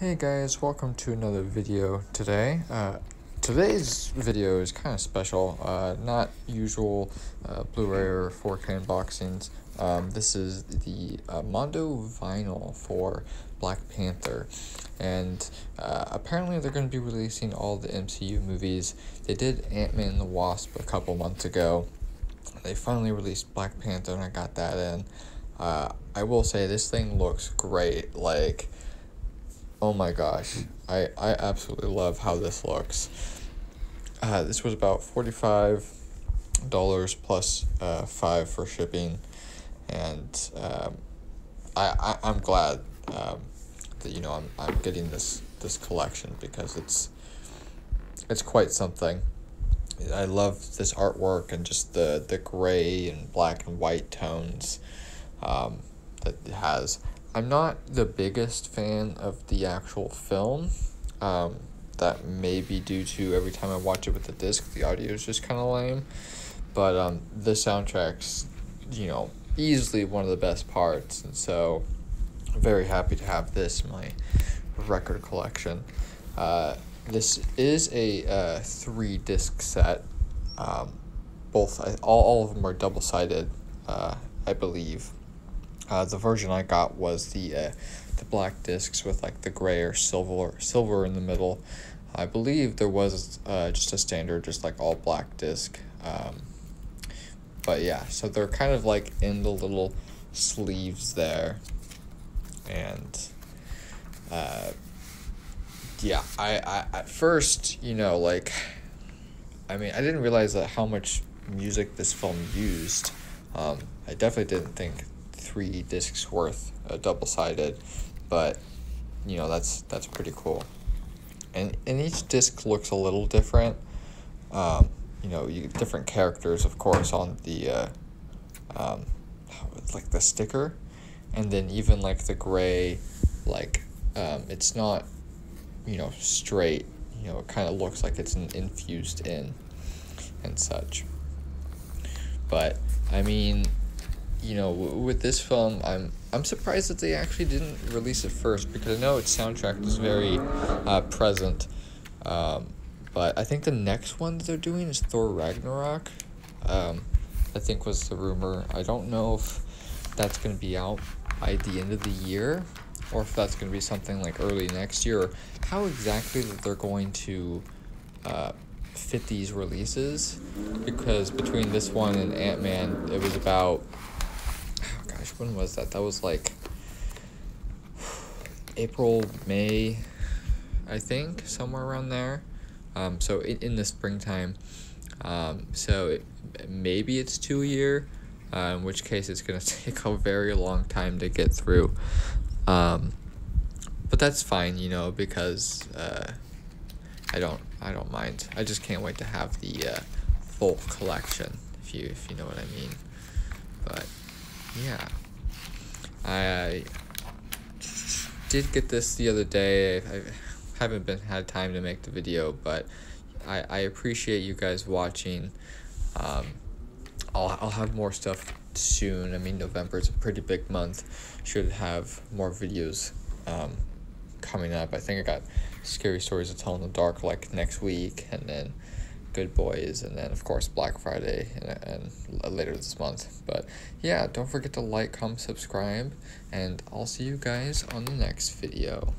Hey guys, welcome to another video today. Uh, today's video is kind of special, uh, not usual uh, Blu-ray or 4K unboxings. Um, this is the uh, Mondo vinyl for Black Panther, and uh, apparently they're going to be releasing all the MCU movies. They did Ant-Man and the Wasp a couple months ago. They finally released Black Panther, and I got that in. Uh, I will say this thing looks great, like oh my gosh. I i absolutely love how this looks. Uh, this was about 45 dollars plus uh, five for shipping. And um, I, I i'm glad um, that you know i'm, I'm getting this this collection because it's it's quite something. I love this artwork and just the the gray and black and white tones um, that it has I'm not the biggest fan of the actual film. Um, that may be due to every time I watch it with the disc, the audio is just kind of lame. But um, the soundtrack's, you know, easily one of the best parts, and so I'm very happy to have this in my record collection. Uh, this is a uh, three disc set. Um, both all, all of them are double sided, uh, I believe. Uh, the version I got was the uh, the black discs with like the gray or silver silver in the middle. I believe there was uh, just a standard, just like all black disc. Um, but yeah, so they're kind of like in the little sleeves there, and uh, yeah, I, I at first you know like, I mean I didn't realize that how much music this film used. Um, I definitely didn't think three discs worth, uh, double sided, but you know that's that's pretty cool. And and each disc looks a little different. Um, you know, you different characters, of course, on the uh, um, like the sticker, and then even like the gray, like um, it's not, you know, straight. You know, it kind of looks like it's an infused in, and such. But I mean, you know, with this film, I'm I'm surprised that they actually didn't release it first because I know its soundtrack is very uh, present. Um, but I think the next one that they're doing is Thor Ragnarok. Um, I think was the rumor. I don't know if that's going to be out by the end of the year or if that's going to be something like early next year how exactly that they're going to uh, fit these releases because between this one and Ant-Man it was about when was that? That was like April, May, I think, somewhere around there. Um, so in, in the springtime. Um, so it, maybe it's two a year, uh, in which case it's gonna take a very long time to get through. Um, but that's fine, you know, because uh, I don't I don't mind. I just can't wait to have the uh, full collection, if you if you know what I mean. But yeah. I did get this the other day. I haven't been had time to make the video, but I, I appreciate you guys watching. Um, I'll, I'll have more stuff soon. I mean, November is a pretty big month. Should have more videos um, coming up. I think I got scary stories to tell in the dark like next week, and then Good Boys, and then of course Black Friday and, and later this month. But yeah, don't forget to like, comment, subscribe, and I'll see you guys on the next video.